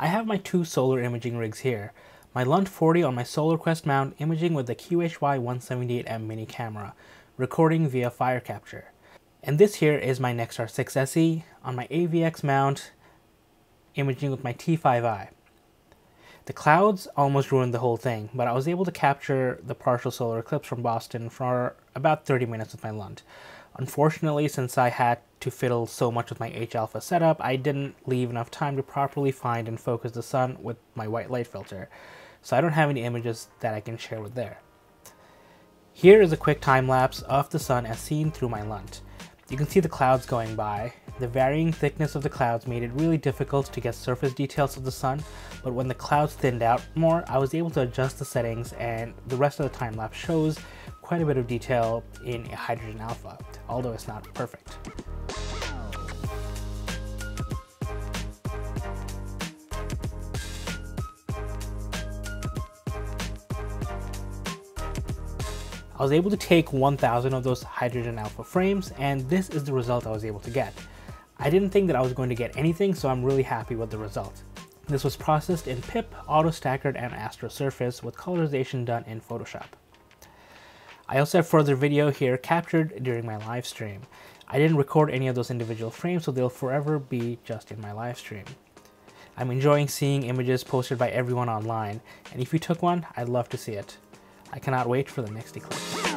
I have my two solar imaging rigs here. My Lunt 40 on my SolarQuest mount imaging with the QHY178M mini camera, recording via FireCapture. And this here is my Nexstar 6 SE on my AVX mount imaging with my T5i. The clouds almost ruined the whole thing, but I was able to capture the partial solar eclipse from Boston for about 30 minutes with my Lunt. Unfortunately, since I had to fiddle so much with my H-alpha setup, I didn't leave enough time to properly find and focus the sun with my white light filter, so I don't have any images that I can share with there. Here is a quick time lapse of the sun as seen through my Lunt. You can see the clouds going by. The varying thickness of the clouds made it really difficult to get surface details of the sun, but when the clouds thinned out more, I was able to adjust the settings and the rest of the time lapse shows quite a bit of detail in hydrogen alpha, although it's not perfect. I was able to take 1000 of those hydrogen alpha frames and this is the result I was able to get. I didn't think that I was going to get anything so I'm really happy with the result. This was processed in PIPP, AutoStakkert, and Astro Surface with colorization done in Photoshop. I also have further video here captured during my live stream. I didn't record any of those individual frames so they'll forever be just in my live stream. I'm enjoying seeing images posted by everyone online and if you took one, I'd love to see it. I cannot wait for the next eclipse.